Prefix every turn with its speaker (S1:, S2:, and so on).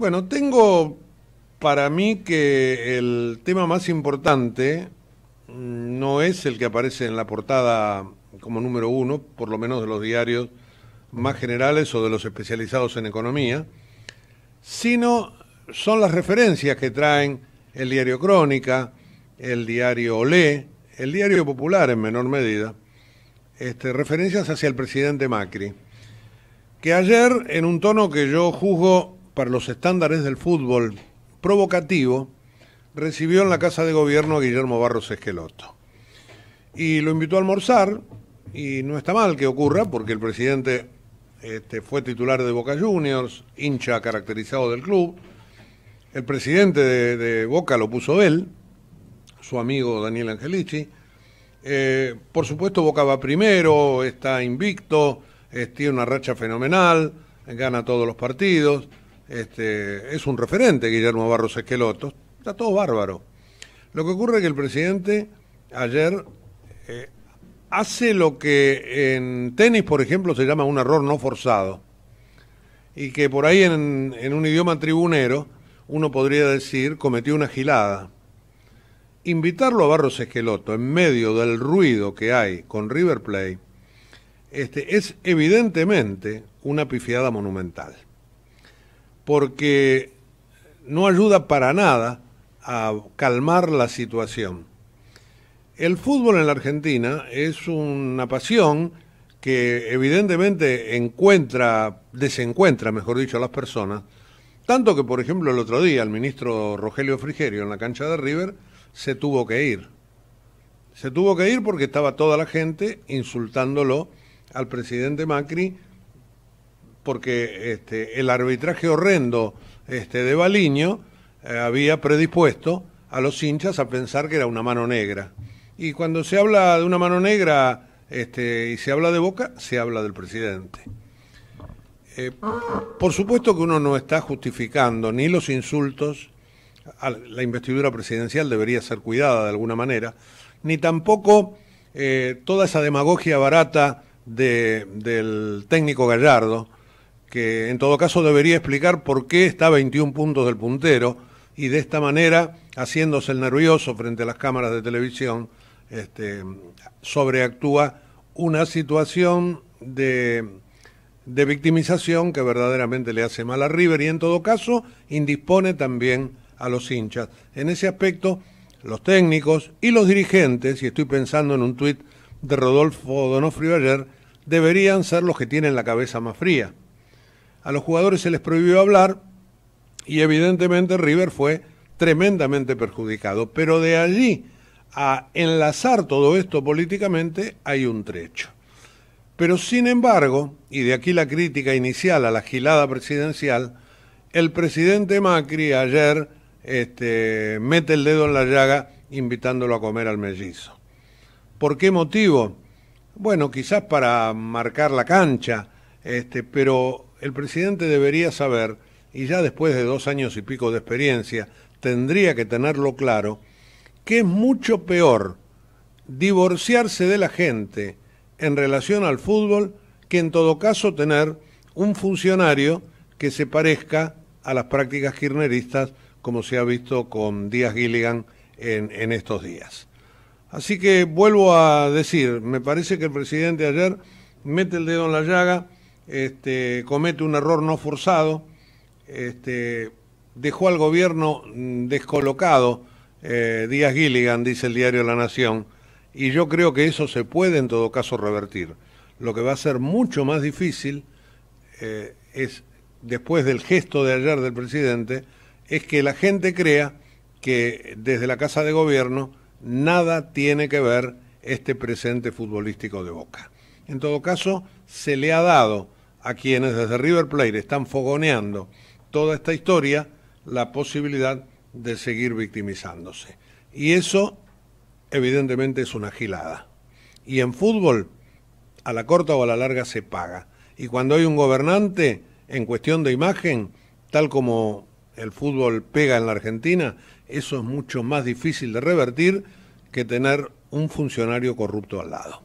S1: Bueno, tengo para mí que el tema más importante no es el que aparece en la portada como número uno, por lo menos de los diarios más generales o de los especializados en economía, sino son las referencias que traen el diario Crónica, el diario Olé, el diario Popular en menor medida, este, referencias hacia el presidente Macri, que ayer, en un tono que yo juzgo para los estándares del fútbol provocativo, recibió en la Casa de Gobierno a Guillermo Barros Esqueloto. Y lo invitó a almorzar, y no está mal que ocurra, porque el presidente este, fue titular de Boca Juniors, hincha caracterizado del club. El presidente de, Boca lo puso él, su amigo Daniel Angelici. Eh, por supuesto, Boca va primero, está invicto, tiene una racha fenomenal, gana todos los partidos. Este, es un referente, Guillermo Barros Esqueloto. Está todo bárbaro. Lo que ocurre es que el presidente ayer eh, hace lo que en tenis, por ejemplo, se llama un error no forzado. Y que por ahí en, un idioma tribunero uno podría decir cometió una gilada. Invitarlo a Barros Esqueloto en medio del ruido que hay con River Plate este, es evidentemente una pifiada monumental, porque no ayuda para nada a calmar la situación. El fútbol en la Argentina es una pasión que evidentemente encuentra, desencuentra, mejor dicho, a las personas, tanto que, por ejemplo, el otro día el ministro Rogelio Frigerio en la cancha de River se tuvo que ir. Se tuvo que ir porque estaba toda la gente insultándolo al presidente Macri porque este, el arbitraje horrendo este, de Baliño eh, había predispuesto a los hinchas a pensar que era una mano negra. Y cuando se habla de una mano negra este, y se habla de Boca, se habla del presidente. Eh, por supuesto que uno no está justificando ni los insultos, la investidura presidencial debería ser cuidada de alguna manera, ni tampoco eh, toda esa demagogia barata del técnico Gallardo, que en todo caso debería explicar por qué está a 21 puntos del puntero y de esta manera, haciéndose el nervioso frente a las cámaras de televisión, este, sobreactúa una situación de, de victimización que verdaderamente le hace mal a River y en todo caso indispone también a los hinchas. En ese aspecto, los técnicos y los dirigentes, y estoy pensando en un tuit de Rodolfo Donofrio ayer, deberían ser los que tienen la cabeza más fría. A los jugadores se les prohibió hablar y evidentemente River fue tremendamente perjudicado. Pero de allí a enlazar todo esto políticamente hay un trecho. Pero sin embargo, y de aquí la crítica inicial a la gilada presidencial, el presidente Macri ayer este, mete el dedo en la llaga invitándolo a comer al mellizo. ¿Por qué motivo? Bueno, quizás para marcar la cancha, este, pero el presidente debería saber, y ya después de dos años y pico de experiencia, tendría que tenerlo claro, que es mucho peor divorciarse de la gente en relación al fútbol que en todo caso tener un funcionario que se parezca a las prácticas kirchneristas como se ha visto con Díaz Gilligan en, en estos días. Así que vuelvo a decir, me parece que el presidente ayer mete el dedo en la llaga, este, comete un error no forzado, este, dejó al gobierno mm, descolocado, eh, Díaz Gilligan, dice el diario La Nación, y yo creo que eso se puede en todo caso revertir. Lo que va a ser mucho más difícil eh, es, después del gesto de ayer del presidente, es que la gente crea que desde la Casa de Gobierno nada tiene que ver este presente futbolístico de Boca. En todo caso, se le ha dado a quienes desde River Plate están fogoneando toda esta historia la posibilidad de seguir victimizándose. Y eso, evidentemente, es una gilada. Y en fútbol, a la corta o a la larga se paga. Y cuando hay un gobernante, en cuestión de imagen, tal como el fútbol pega en la Argentina, eso es mucho más difícil de revertir que tener un funcionario corrupto al lado.